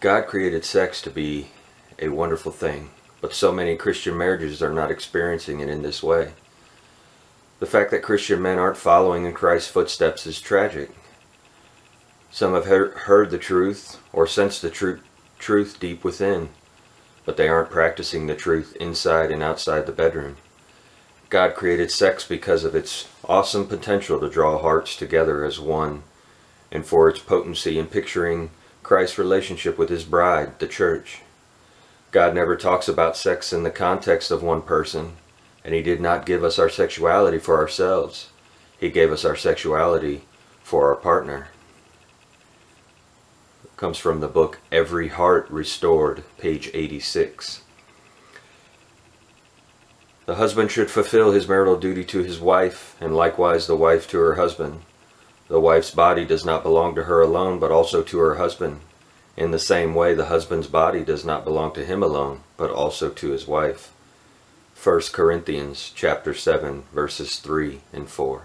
God created sex to be a wonderful thing, but so many Christian marriages are not experiencing it in this way. The fact that Christian men aren't following in Christ's footsteps is tragic. Some have heard the truth or sensed the tru- truth deep within, but they aren't practicing the truth inside and outside the bedroom. God created sex because of its awesome potential to draw hearts together as one, and for its potency in picturing Christ's relationship with his bride, the church. God never talks about sex in the context of one person, and he did not give us our sexuality for ourselves. He gave us our sexuality for our partner. It comes from the book Every Heart Restored, page 86. The husband should fulfill his marital duty to his wife, and likewise the wife to her husband. The wife's body does not belong to her alone, but also to her husband. In the same way, the husband's body does not belong to him alone, but also to his wife. 1 Corinthians chapter 7 verses 3 and 4.